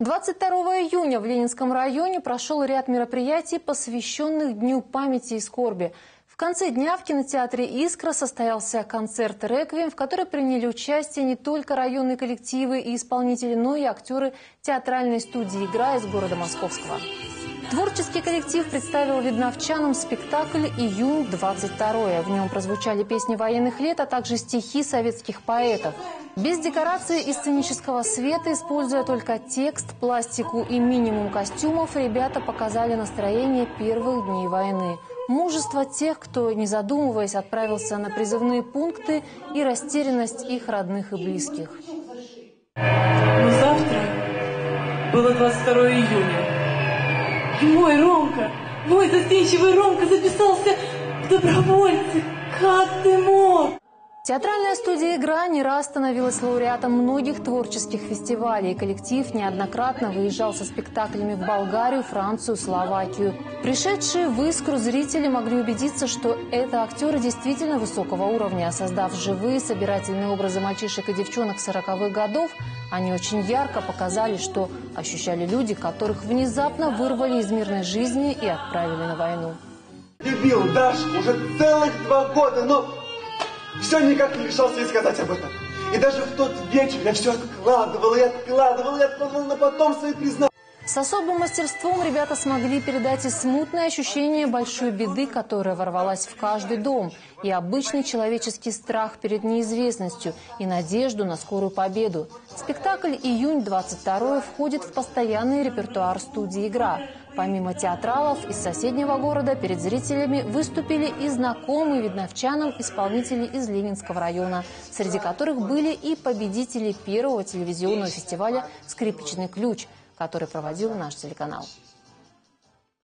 22 июня в Ленинском районе прошел ряд мероприятий, посвященных Дню памяти и скорби. В конце дня в кинотеатре «Искра» состоялся концерт «Реквием», в котором приняли участие не только районные коллективы и исполнители, но и актеры театральной студии «Игра» из города Московского. Творческий коллектив представил видновчанам спектакль «Июнь-22». В нем прозвучали песни военных лет, а также стихи советских поэтов. Без декорации и сценического света, используя только текст, пластику и минимум костюмов, ребята показали настроение первых дней войны. Мужество тех, кто, не задумываясь, отправился на призывные пункты и растерянность их родных и близких. Но завтра было 22 июня. Мой Ромка, мой застенчивый Ромка записался в добровольцы. Как ты мог? Театральная студия «Игра» не раз становилась лауреатом многих творческих фестивалей. Коллектив неоднократно выезжал со спектаклями в Болгарию, Францию, Словакию. Пришедшие в «Искру» зрители могли убедиться, что это актеры действительно высокого уровня. Создав живые собирательные образы мальчишек и девчонок 40-х годов, они очень ярко показали, что ощущали люди, которых внезапно вырвали из мирной жизни и отправили на войну. Дебил, Даш, уже целых два года, но все никак не решался и сказать об этом. И даже в тот вечер я все откладывал и откладывал и откладывал на потом свои признания. С особым мастерством ребята смогли передать и смутное ощущение большой беды, которая ворвалась в каждый дом, и обычный человеческий страх перед неизвестностью, и надежду на скорую победу. Спектакль «Июнь-22» входит в постоянный репертуар студии «Игра». Помимо театралов из соседнего города перед зрителями выступили и знакомые видновчанам исполнители из Ленинского района, среди которых были и победители первого телевизионного фестиваля «Скрипичный ключ», который проводил наш телеканал.